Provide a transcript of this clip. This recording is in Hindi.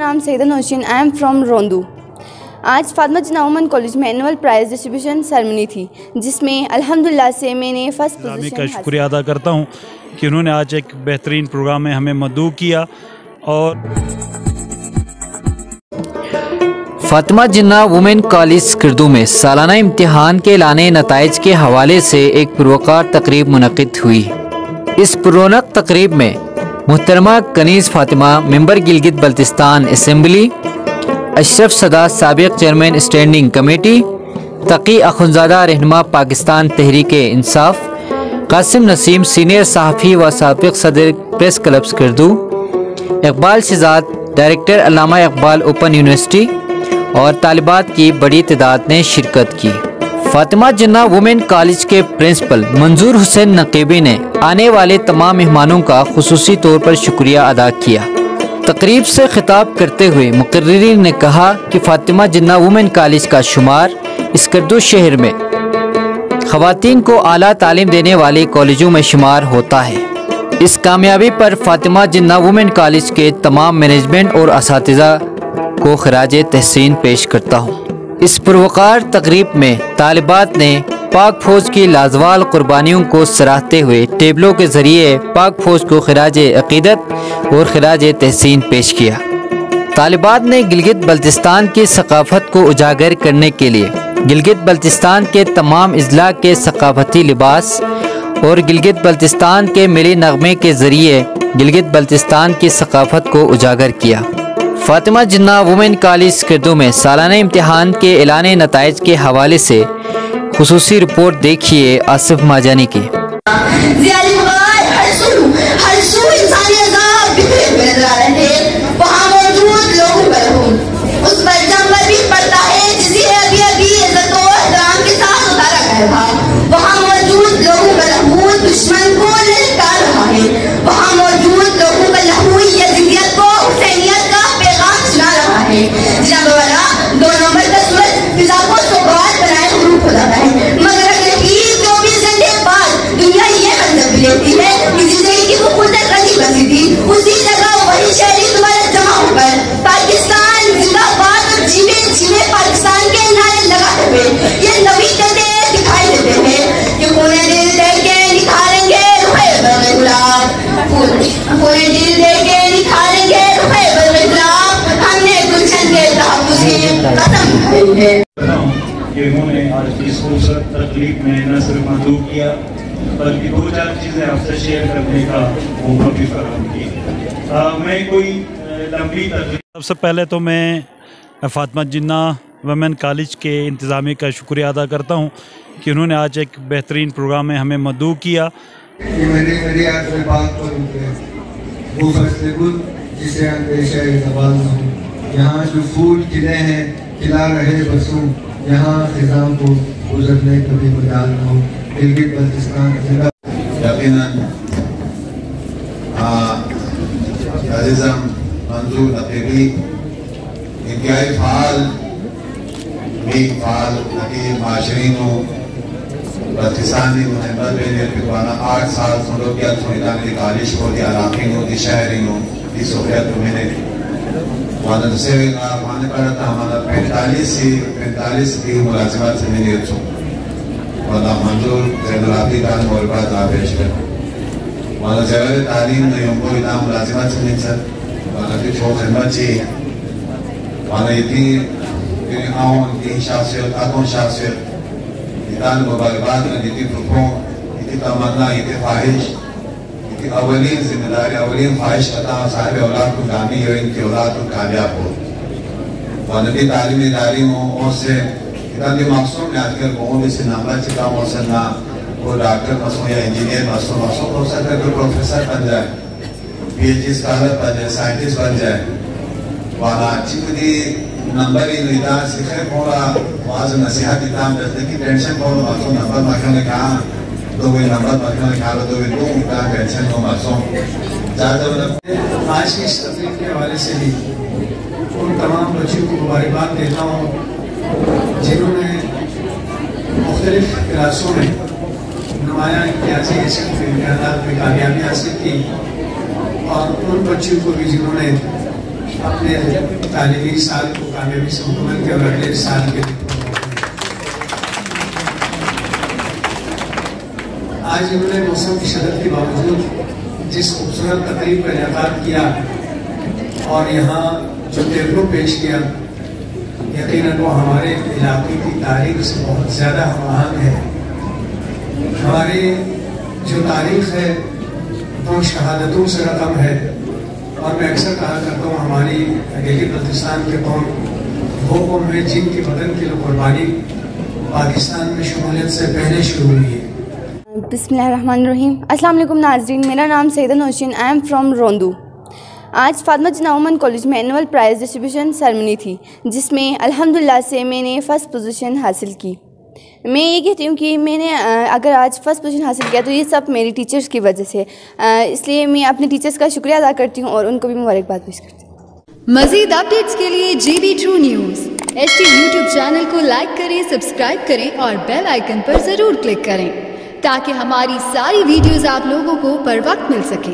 नाम सैदा नौशीन आई एम फ्रॉम रोंदू। आज फातमा जना वुमन कॉलेज में एनुअल प्राइज़ डिस्ट्रीब्यूशन सेरेमनी थी जिसमें अल्हम्दुलिल्लाह से मैंने फ़र्स्ट पोजीशन का शुक्रिया अदा करता हूँ कि उन्होंने आज एक बेहतरीन प्रोग्राम में हमें मदू किया और फातिमा जिन्ना वुमेन कॉलेज किरदू में सालाना इम्तिहान के लाने नतज के हवाले से एक पुरवकार तकरीब मुनद हुई। इस पुरौनक तकरीब में मुहतरमा कनीज़ फातिमा मेंबर गिलगित बल्तिस्तान असम्बली अशरफ सदा सबक chairman standing committee, Taqi Akhunzada रहनमा पाकिस्तान तहरीक इंसाफ, कासिम नसीम सीनियर सहाफ़ी व सबक सदर press clubs किरदू, Iqbal Shahzad director Allama Iqbal open university और तालिबात की बड़ी तादाद ने शिरकत की। फातिमा जिन्ना वुमेन कॉलेज के प्रिंसिपल मंजूर हुसैन नकीबी ने आने वाले तमाम मेहमानों का खसूसी तौर पर शुक्रिया अदा किया। तकरीब से खिताब करते हुए मुकर्री ने कहा कि फातिमा जिन्ना वुमेन कॉलेज का शुमार इस करदू शहर में खवातीन को आला तालीम देने वाले कॉलेजों में शुमार होता है। इस कामयाबी पर फातिमा जिन्ना वुमेन कॉलेज के तमाम मैनेजमेंट और इस को खराज तहसीन पेश करता हूँ। इस पुरवकार तकरीब में तालिबात ने पाक फौज की लाजवाल कुर्बानियों को सराहते हुए टेबलों के ज़रिए पाक फौज को खराज अकीदत और खराज तहसीन पेश किया। तालिबात ने गिलगित बल्तिस्तान की सकाफत को उजागर करने के लिए गिलगित बल्तिस्तान के तमाम अजला के सकाफती लिबास और गिलगित बल्तिस्तान के मिली नगमे के ज़रिए गिलगित बल्तिस्तान की सकाफत को उजागर किया। फातिमा जिन्ना वुमेन कॉलेज किरदू में सालाना इम्तहान के ऐलान नतज के हवाले से खसूसी रिपोर्ट देखिए आसिफ माजानी की। कि उन्होंने आज इस खूबसूरत तकलीफ़ में न सिर्फ़ मदू किया बल्कि दो चार चीज़ें आपसे शेयर करने का मौका भी फराम किया मैं कोई लंबी तकलीफ़ सबसे पहले तो मैं फातिमा जिन्ना वमेन कॉलेज के इंतज़ामी का शुक्रिया अदा करता हूँ कि उन्होंने आज एक बेहतरीन प्रोग्राम में हमें मदू किया। कि मैंने मेरी आज में बात वो जिसे अंदेशा जबान हूँ। यहाँ जो फूल खिले हैं खिला रहे बसों यहाँ खिजा को गुजरने कभी मजाल हो। गिलगित बल्तिस्तान, जिला। अजीज़म मंजूर नकीबी इंतहाई फाल नीक फाल नकीब माशरीन बल्तिस्तानी मुहम्मद बिन फिरवाना आठ साल सुनो किया सुनिदा मेरी कालिश को दी अलाकी हो दी शहरी हो दी सोहरियत मैंने वादा से माने पड़ा था हमारा पैंतालीस ही पैंतालीस की मुलाजिमत से मैंने छू वाला मंजूर जैनुलाती खान और बात आवेश कर वाला जगह तालीम ने उनको इनाम मुलाजिमत से मिल सक वाला की छो खिदमत ची वाला इतनी इतनी आउन इतनी शासियत आगों शासियत इतान मुबारकात ने इतनी फुकों इतनी तमन्ना इतनी ख्वाहिश इतनी अवलीन ज़िम्मेदारी अवलीन ख्वाहिश कता साहिब औलाद को गामी हो इनकी औलाद को कामयाब हो। की तालीमी इदारी हो, और से इतनी मकसूद ने आजकल बहुत से नंबर चिका मौसम ना वो डॉक्टर मसो या इंजीनियर मसो मसो हो सकता है कोई प्रोफेसर बन जाए पीएचडी स्कॉलर बन जाए साइंटिस्ट बन जाए, वाला अच्छी बुद्धि नंबर ही सिखे पूरा वाज नसीहत इताम करते की टेंशन बहुत मसो नंबर मखन ने कहा दो वे नंबर मखना ख्याल दो वे दो उनका पेंशन को मासूम ज़्यादा मतलब आज की इस तकलीफ़ के हवाले से भी उन तमाम बच्चों को मुबारकबाद देता हूँ, जिन्होंने मुख्तलिफ़ क्लासों में नुमाया में कामयाबी हासिल की और उन बच्चों को भी जिन्होंने अपने तालीमी साल को कामयाबी से अगले साल के आज इन्होंने मौसम की शदत के बावजूद जिस खूबसूरत तकरीब का इनका किया और यहाँ जो टेबलो पेश किया यकीन वो हमारे इलाके की तारीख से बहुत ज़्यादा हम आहंग है। हमारी जो तारीख है, वो तो शहादतों से रकम है और मैं अक्सर कहा करता हूँ, हमारी दिल्ली बल्तिस्तान के कौम, वो कौम है जिनके बदन की कुर्बानी पाकिस्तान में शमूलियत से पहले शुरू हुई है। अस्सलाम वालेकुम नाजरीन, मेरा नाम सैदा नौशीन आई एम फ्रॉम रोंदू आज फातमा जना वुमन कॉलेज में एनुअल प्राइज़ डिस्ट्रीब्यूशन सेरेमनी थी, जिसमें अल्हम्दुलिल्लाह से मैंने फ़र्स्ट पोजीशन हासिल की। मैं ये कहती हूँ कि मैंने अगर आज फ़र्स्ट पोजीशन हासिल किया तो ये सब मेरी टीचर्स की वजह से। इसलिए मैं अपने टीचर्स का शुक्रिया अदा करती हूँ और उनको भी मुबारकबाद पेश करती हूँ। मजीद अपडेट्स के लिए G B true news H T YouTube channel को लाइक करें सब्सक्राइब करें और बेल आइकन पर ज़रूर क्लिक करें। ताकि हमारी सारी वीडियोस आप लोगों को पर वक्त मिल सके।